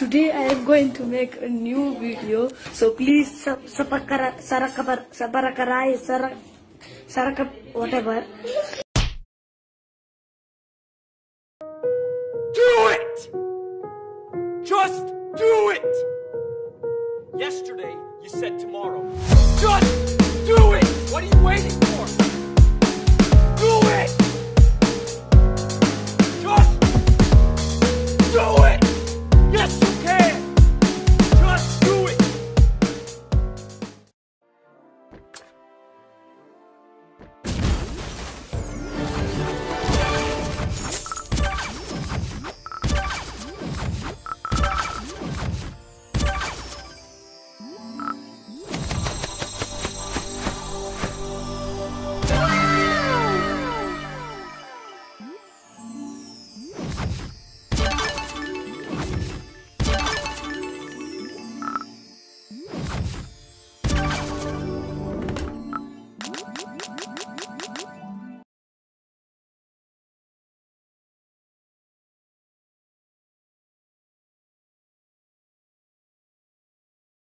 Today I am going to make a new video. So please sub sabakara sarakabar sabarakarai sarak sarakap whatever. Do it! Just do it! Yesterday, you said tomorrow. Just do it! What are you waiting